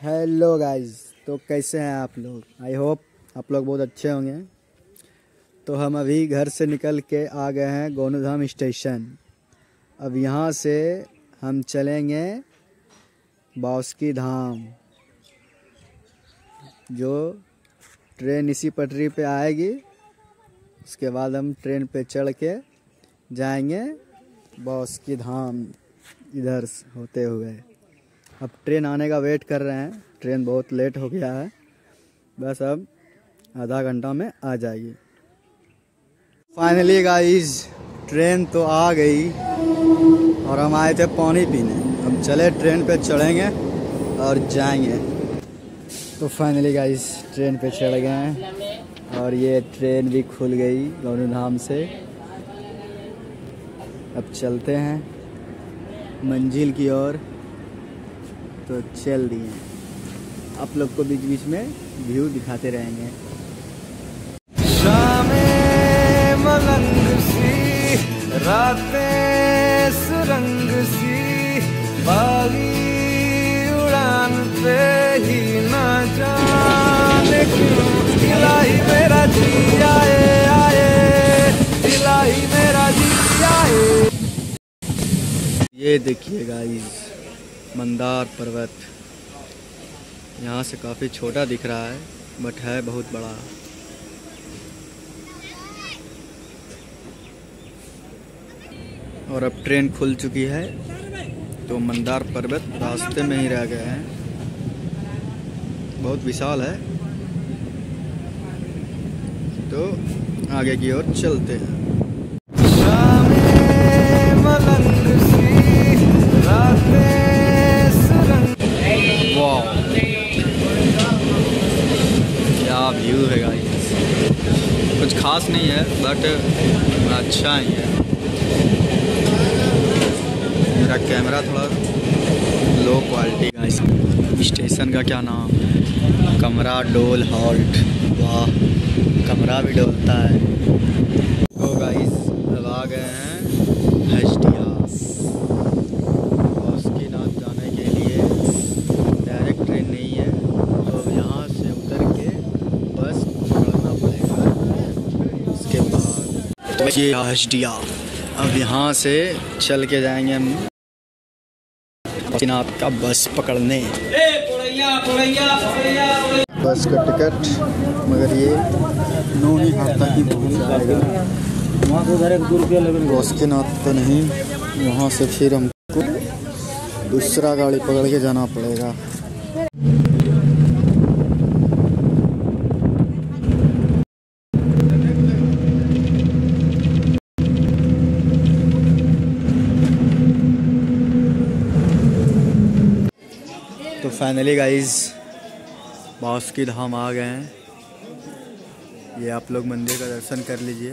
Hello guys तो कैसे हैं आप लोग? आई होप आप लोग बहुत अच्छे होंगे। तो हम अभी घर से निकल के आ गए हैं गोनुधाम स्टेशन। अब यहाँ से हम चलेंगे बाउस्की धाम, जो ट्रेन इसी पटरी पे आएगी। उसके बाद हम ट्रेन पे चढ़ के जाएँगे बाउस्की धाम इधर होते हुए। अब ट्रेन आने का वेट कर रहे हैं। ट्रेन बहुत लेट हो गया है। बस अब आधा घंटा में आ जाएगी फाइनली गाइस ट्रेन तो आ गई और हम आए थे पानी पीने। अब चले ट्रेन पे चढ़ेंगे और जाएँगे। तो फाइनली गाइस ट्रेन पे चढ़ गए हैं और ये ट्रेन भी खुल गई गौरू धाम से। अब चलते हैं मंजिल की ओर। तो चल दिए आप लोग को बीच बीच में व्यू दिखाते रहेंगे। शामें मलंग सी रातें सुरंग सी बागी उड़ान पे ही ना जाने क्यों? दिलाई मेरा जी आए आए। दिलाई मेरा जी आए। ये देखिए गाइस मंदार पर्वत। यहाँ से काफ़ी छोटा दिख रहा है बट है बहुत बड़ा। और अब ट्रेन खुल चुकी है तो मंदार पर्वत रास्ते में ही रह गए हैं। बहुत विशाल है। तो आगे की ओर चलते हैं। कुछ खास नहीं है बट अच्छा ही है। मेरा कैमरा थोड़ा लो क्वालिटी का स्टेशन का क्या नाम? कमरा डोल हॉल्ट। वाह, कमरा भी डोलता है तो गाइस अब आ गए हैं हस्टियास बासुकीनाथ जाने के लिए डायरेक्ट ट्रेन नहीं है तो अब यहाँ से उतर के बस पकड़ना पड़ेगा उसके बाद तो ये हस्टिया अब यहाँ से चल के जाएँगे हम। बासुकीनाथ का बस पकड़ने। बस का टिकट मगर ये नौ ही हफ़्ता की पहुँच जाएगा। वहाँ से उधर एक दो रुपया लगेगा तो नहीं वहाँ से फिर हमको दूसरा गाड़ी पकड़ के जाना पड़ेगा। फाइनली गाइस बासुकी धाम आ गए हैं। ये आप लोग मंदिर का दर्शन कर लीजिए।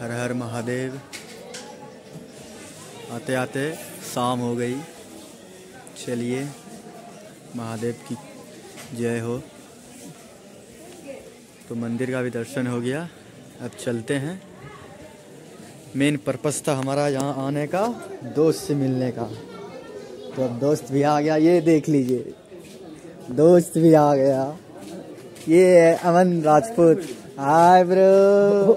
हर हर महादेव। आते आते शाम हो गई। चलिए, महादेव की जय हो। तो मंदिर का भी दर्शन हो गया। अब चलते हैं। मेन पर्पस था हमारा यहाँ आने का, दोस्त से मिलने का। तो अब दोस्त भी आ गया, ये देख लीजिए। दोस्त भी आ गया। ये है अमन राजपूत। Hi bro.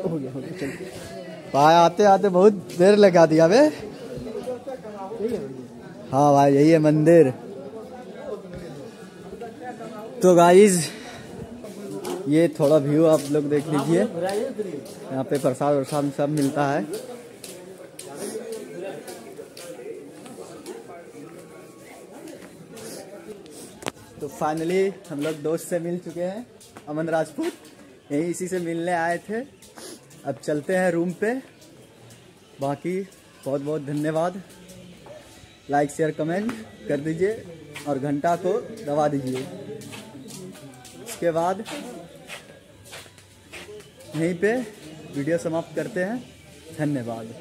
भाई, आते आते बहुत देर लगा दिया बे। हाँ भाई, यही है मंदिर। तो गाइज़ ये थोड़ा व्यू आप लोग देख लीजिए। यहाँ पे प्रसाद, वरसाद सब मिलता है। तो फाइनली हम लोग दोस्त से मिल चुके हैं, अमन राजपूत। यहीं इसी से मिलने आए थे। अब चलते हैं रूम पे। बाकी बहुत बहुत धन्यवाद। लाइक शेयर कमेंट कर दीजिए और घंटा को दबा दीजिए। इसके बाद यहीं पे वीडियो समाप्त करते हैं। धन्यवाद।